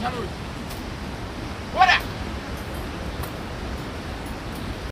Belarus.